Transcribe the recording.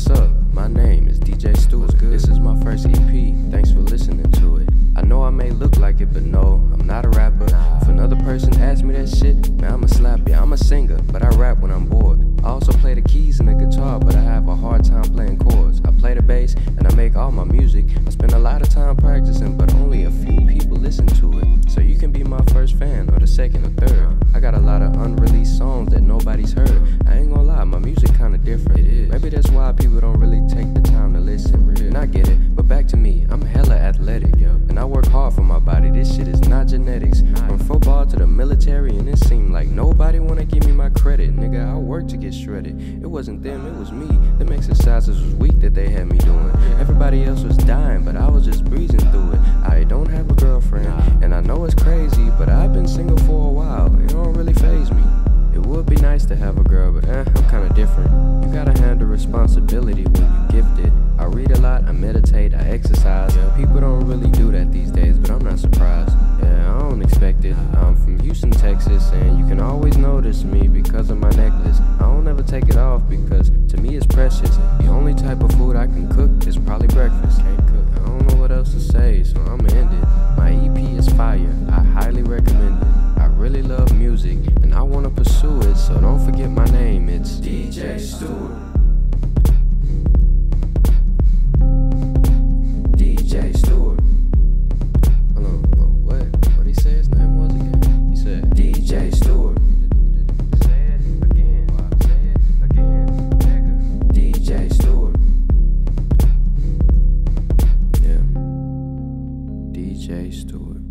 What's up? My name is DJ Stewart. This is my first EP. Thanks for listening to it. I know I may look like it, but no, I'm not a rapper. If another person asks me that shit, man, I'ma slap ya. I'm a singer, but I rap when I'm bored. I also play the keys and the guitar, but I have a hard time playing chords. I play the bass and I make all my music. I spend a lot of time practicing, but only a few people listen to it. So you can be my first fan, or the second or third. I got a lot of unreleased songs that nobody's heard people don't really take the time to listen. And I get it, but back to me, I'm hella athletic, yo. And I work hard for my body. This shit is not genetics. From football to the military, and it seemed like nobody wanna give me my credit. Nigga, I work to get shredded. It wasn't them, it was me. Them exercises was weak that they had me doing. Everybody else was dying, but I was just breezing responsibility when you gifted. I read a lot, I meditate, I exercise. Yeah, People don't really do that these days, but I'm not surprised. Yeah, I don't expect it. I'm from Houston, Texas, and you can always notice me because of my necklace. I don't ever take it off because to me it's precious. The only type of food I can cook is probably breakfast. Can't cook. I don't know what else to say, so I'ma end it. My EP is fire. I highly recommend it. I really love music and I wanna pursue it, so don't forget my name. It's DJ Stewart. DJ Stewart.